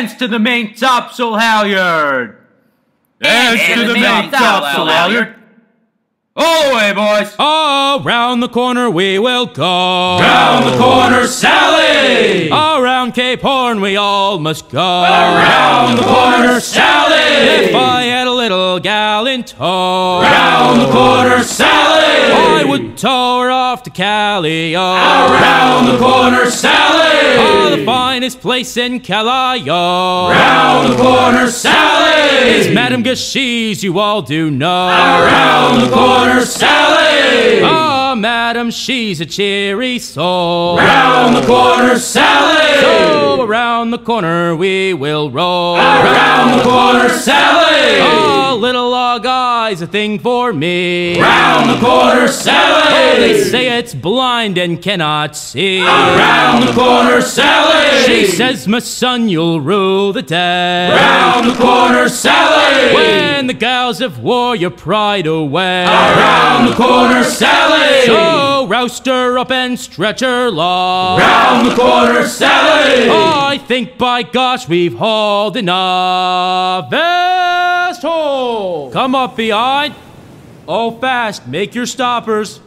Hands to the main topsail halyard! Hands to the main topsail halyard! All the way, boys! Oh, round the corner we will go. Round the corner, Sally! Around Cape Horn we all must go. Around the corner, Sally! If I had a little gal in tow. Round the corner, Sally! I would tow her off to Callio. Around the corner, Sally! Finest place in Callio. Round the corner, Sally! Is Madame Gashis, you all do know. Around the corner, Sally! Ah, oh, Madam, she's a cheery soul. Round the corner, Sally! So around the corner we will roll. Around the corner, Sally! Oh, little log eye's a thing for me. Round the corner, Sally! Oh, They say it's blind and cannot see. Around the corner, Sally! Says, my son, you'll rule the day. Round the corner, Sally! When the gals have wore your pride away. Around the corner, Sally! So roust her up and stretch her long. Round the corner, Sally! I think by gosh we've hauled enough. Vest hold! Come up behind. Oh, fast, make your stoppers.